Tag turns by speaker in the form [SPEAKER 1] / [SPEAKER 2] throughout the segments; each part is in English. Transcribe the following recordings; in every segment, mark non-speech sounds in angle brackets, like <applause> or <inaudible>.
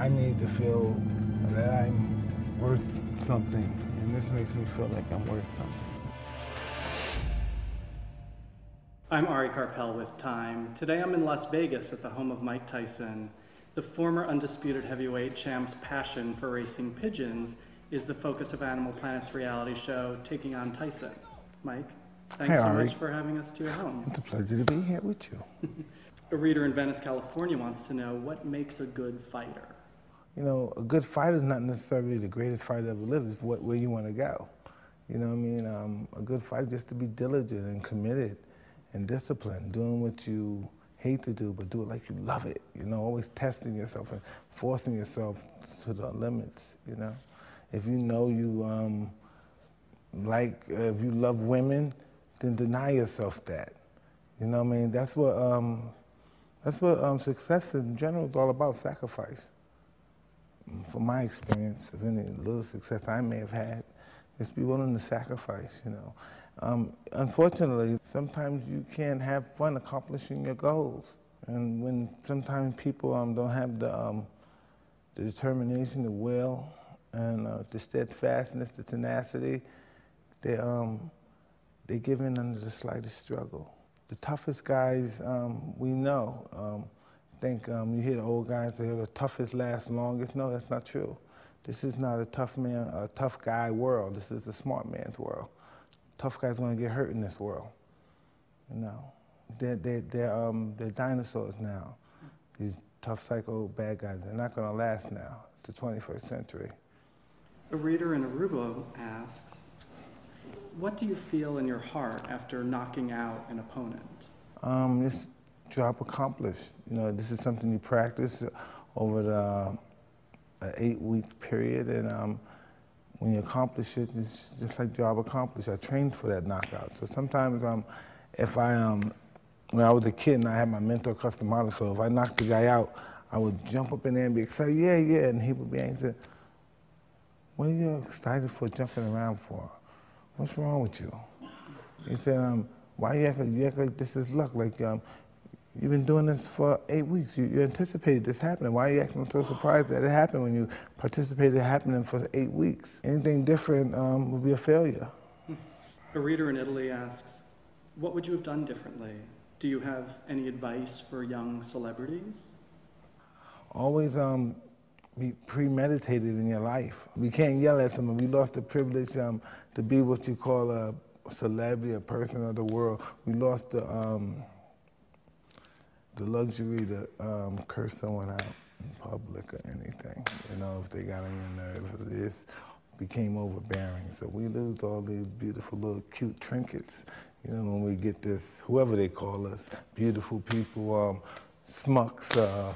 [SPEAKER 1] I need to feel that I'm worth something, and this makes me feel like I'm worth something.
[SPEAKER 2] I'm Ari Karpel with Time. Today I'm in Las Vegas at the home of Mike Tyson. The former undisputed heavyweight champ's passion for racing pigeons is the focus of Animal Planet's reality show, Taking on Tyson. Mike, thanks so
[SPEAKER 1] Ari.
[SPEAKER 2] much for having us to your home.
[SPEAKER 1] It's a pleasure to be here with you. <laughs>
[SPEAKER 2] A reader in Venice, California wants to know what makes a good fighter.
[SPEAKER 1] You know, a good fighter is not necessarily the greatest fighter ever lived. It's what, where you want to go. You know what I mean? Um, a good fighter just to be diligent and committed and disciplined, doing what you hate to do, but do it like you love it. You know, always testing yourself and forcing yourself to the limits. You know, if you know you um, like, uh, if you love women, then deny yourself that. You know what I mean? That's what um, that's what um, success in general is all about: sacrifice from my experience, of any little success I may have had, just be willing to sacrifice, you know. Um, unfortunately, sometimes you can't have fun accomplishing your goals. And when sometimes people um, don't have the, um, the determination, the will, and uh, the steadfastness, the tenacity, they, um, they give in under the slightest struggle. The toughest guys um, we know, um, think um, you hear the old guys say the toughest last longest. No, that's not true. This is not a tough man, a tough guy world. This is a smart man's world. Tough guys going to get hurt in this world. You know, they're, they're, they're, um, they're dinosaurs now. These tough psycho bad guys, they're not going to last now. It's the 21st century.
[SPEAKER 2] A reader in Aruba asks, what do you feel in your heart after knocking out an opponent?
[SPEAKER 1] Um, job accomplished. You know, this is something you practice over the uh, eight-week period, and um, when you accomplish it, it's just like job accomplished. I trained for that knockout. So sometimes, um, if I, um, when I was a kid and I had my mentor Cus D'Amato, so if I knocked the guy out, I would jump up in there and be excited, yeah, yeah, and he would be angry. What are you excited for jumping around for? What's wrong with you? He said, um, why you act like, you act like this is luck? Like, um, you've been doing this for eight weeks. You, you anticipated this happening. Why are you acting so surprised that it happened when you participated in it happening for eight weeks? Anything different um, would be a failure.
[SPEAKER 2] A reader in Italy asks, what would you have done differently? Do you have any advice for young celebrities?
[SPEAKER 1] Always um, be premeditated in your life. We can't yell at someone. We lost the privilege um, to be what you call a celebrity, a person of the world. We lost the um, the luxury to um, curse someone out in public or anything. You know, if they got on your nerves, or this became overbearing. So we lose all these beautiful little cute trinkets. You know, when we get this, whoever they call us, beautiful people, um, smucks, uh,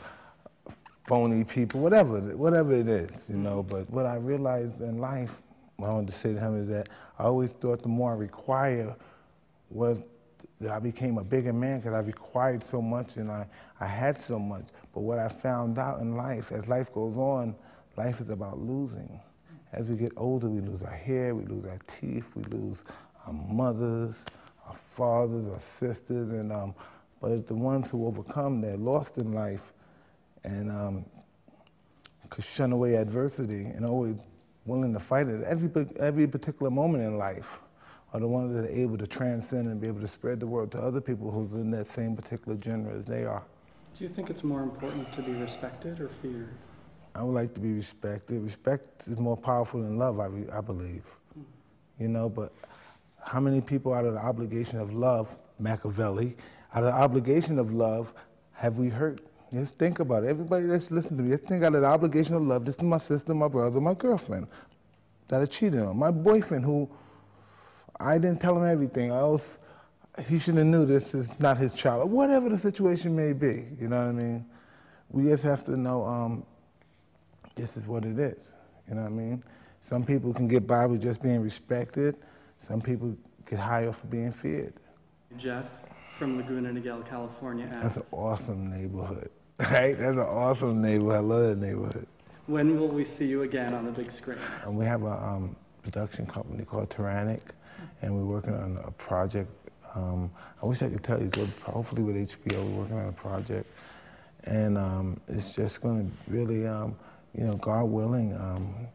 [SPEAKER 1] phony people, whatever, whatever it is, you know. But what I realized in life, what I wanted to say to him is that I always thought the more I require was I became a bigger man because I required so much and I, I had so much. But what I found out in life, as life goes on, life is about losing. As we get older, we lose our hair, we lose our teeth, we lose our mothers, our fathers, our sisters, and um, but it's the ones who overcome, they're lost in life and um, could shun away adversity and always willing to fight it every, every particular moment in life are the ones that are able to transcend and be able to spread the word to other people who's in that same particular genre as they are.
[SPEAKER 2] Do you think it's more important to be respected or feared?
[SPEAKER 1] I would like to be respected. Respect is more powerful than love, I, I believe. Hmm. You know, but how many people out of the obligation of love, Machiavelli, out of the obligation of love, have we hurt? Just think about it. Everybody that's listening to me, just think out of the obligation of love. This is my sister, my brother, my girlfriend that I cheated on, my boyfriend who I didn't tell him everything. Else, he should have knew this is not his child, whatever the situation may be. You know what I mean? We just have to know um, this is what it is. You know what I mean? Some people can get by with just being respected. Some people get higher for being feared.
[SPEAKER 2] Jeff from Laguna Niguel, California
[SPEAKER 1] That's an awesome neighborhood, <laughs> right? That's an awesome neighborhood. I love that neighborhood.
[SPEAKER 2] when will we see you again on the big screen?
[SPEAKER 1] And we have a um, production company called Tyrannic, and we're working on a project. Um, I wish I could tell you, but hopefully with HBO, we're working on a project, and um, it's just going to really um, you know, God willing, um,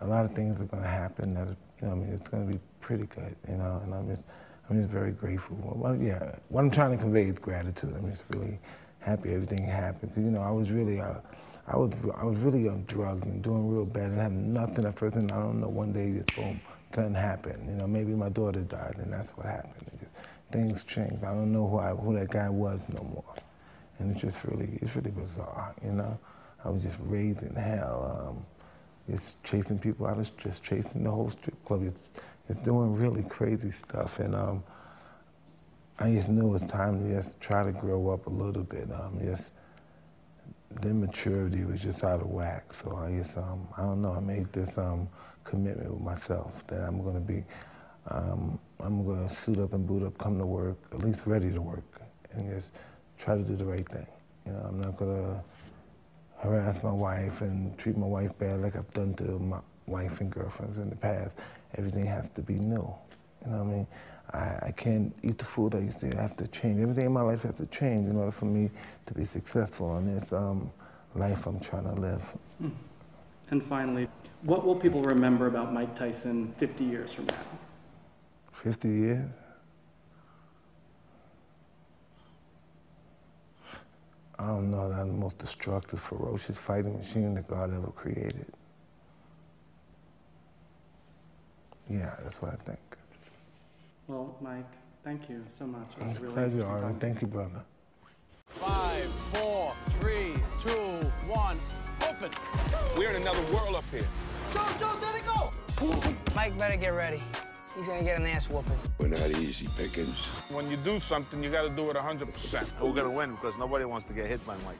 [SPEAKER 1] a lot of things are going to happen that, you know, I mean, it's going to be pretty good, you know, and I'm just, I'm just very grateful. Well, yeah, what I'm trying to convey is gratitude. I'm just really happy everything happened. Because, you know, I was really, uh, I was, I was really on drugs and doing real bad and having nothing at first, and I don't know, one day just boom, something happened. You know, maybe my daughter died, and that's what happened. Just, things changed. I don't know who, I, who that guy was no more. And it's just really, it's really bizarre, you know. I was just raised in hell, um, just chasing people out of, just chasing the whole strip club, It's, it's doing really crazy stuff. And um, I just knew it was time to just try to grow up a little bit. Um, just the maturity was just out of whack. So I just, um, I don't know, I made this um, commitment with myself that I'm going to be, um, I'm going to suit up and boot up, come to work, at least ready to work, and just try to do the right thing. You know, I'm not going to harass my wife and treat my wife bad like I've done to my wife and girlfriends in the past. Everything has to be new. You know what I mean? I, I can't eat the food I used to eat. I have to change. Everything in my life has to change in order for me to be successful in this um, life I'm trying to live.
[SPEAKER 2] And finally, what will people remember about Mike Tyson 50 years from now?
[SPEAKER 1] 50 years? I don't know, that the most destructive, ferocious fighting machine that God ever created. Yeah, that's what I think.
[SPEAKER 2] Well, Mike, thank you so much. It was
[SPEAKER 1] a
[SPEAKER 2] really
[SPEAKER 1] pleasure,
[SPEAKER 2] interesting
[SPEAKER 1] Ari.
[SPEAKER 2] talking to
[SPEAKER 1] Thank you, brother.
[SPEAKER 3] Five, four, three, two, one, open.
[SPEAKER 4] We're in another world up here. Joe, Joe, let it go!
[SPEAKER 5] Mike better get ready. He's gonna get an ass whooping.
[SPEAKER 6] We're not easy pickings.
[SPEAKER 4] When you do something, you got to do it 100%.
[SPEAKER 7] We're gonna win because nobody wants to get hit by Mike.